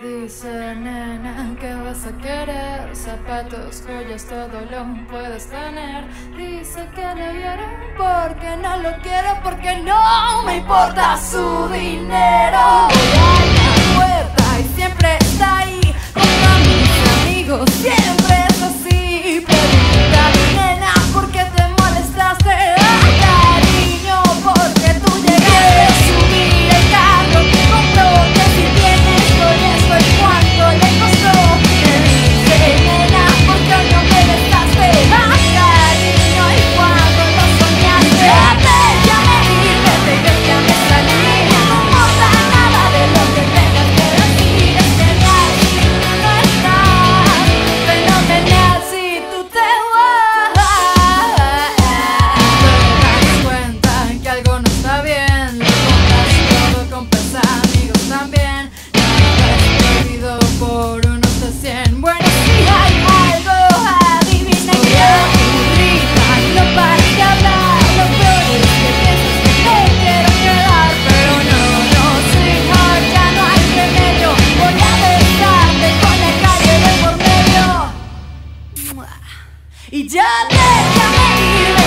Dice nena que vas a querer Zapatos, joyas, todo lo puedes tener Dice que le vieron porque no lo quiero Porque no me importa su dinero は。いじゃねえか